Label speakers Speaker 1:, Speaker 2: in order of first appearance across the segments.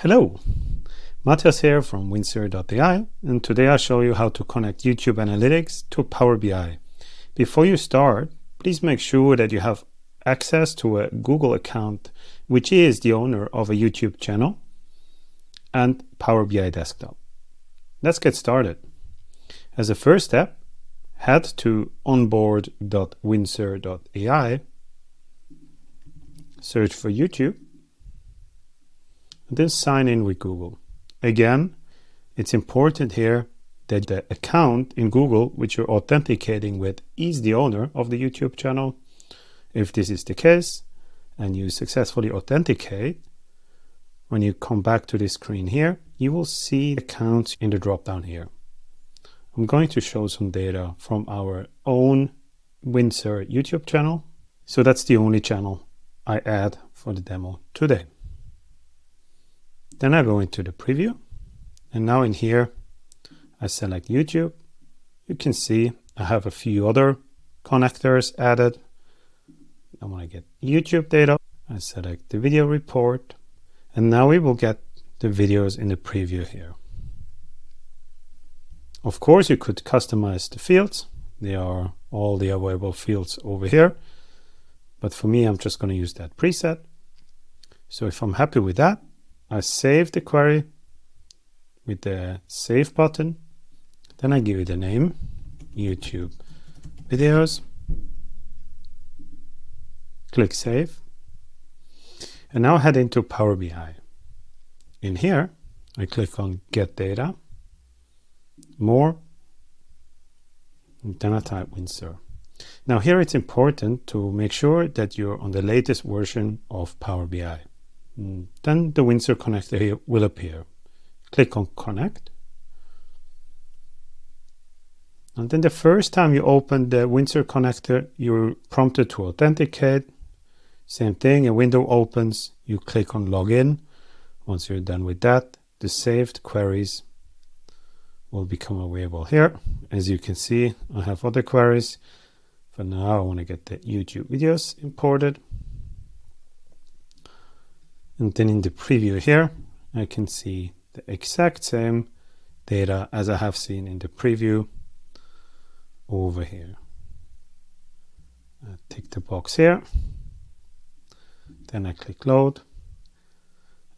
Speaker 1: Hello, Matthias here from Windsor.ai and today I'll show you how to connect YouTube Analytics to Power BI. Before you start, please make sure that you have access to a Google account which is the owner of a YouTube channel and Power BI desktop. Let's get started. As a first step, head to onboard.windsor.ai, search for YouTube then sign in with Google. Again, it's important here that the account in Google which you're authenticating with is the owner of the YouTube channel. If this is the case and you successfully authenticate, when you come back to this screen here, you will see accounts in the drop down here. I'm going to show some data from our own Windsor YouTube channel. So that's the only channel I add for the demo today. Then I go into the preview and now in here I select YouTube. You can see I have a few other connectors added. I want to get YouTube data. I select the video report and now we will get the videos in the preview here. Of course, you could customize the fields. They are all the available fields over here. But for me, I'm just going to use that preset. So if I'm happy with that, I save the query with the save button. Then I give it a name, YouTube videos. Click save. And now head into Power BI. In here, I click on get data, more, and then I type Windsor. Now here it's important to make sure that you're on the latest version of Power BI. Mm, then the Windsor connector here will appear. Click on connect. And then the first time you open the Windsor connector, you're prompted to authenticate. Same thing, a window opens, you click on login. Once you're done with that, the saved queries will become available here. As you can see, I have other queries. For now, I want to get the YouTube videos imported. And then in the preview here, I can see the exact same data as I have seen in the preview over here. I tick the box here. Then I click load.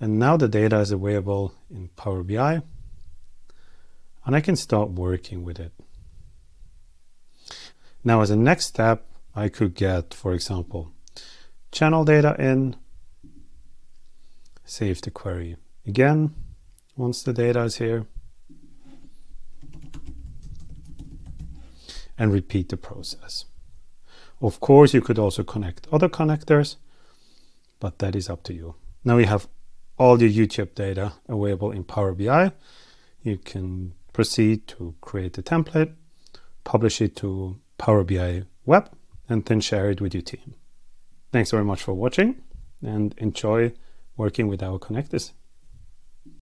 Speaker 1: And now the data is available in Power BI. And I can start working with it. Now as a next step, I could get, for example, channel data in, save the query again once the data is here and repeat the process. Of course, you could also connect other connectors, but that is up to you. Now you have all your YouTube data available in Power BI. You can proceed to create the template, publish it to Power BI web, and then share it with your team. Thanks very much for watching and enjoy working with our connectors.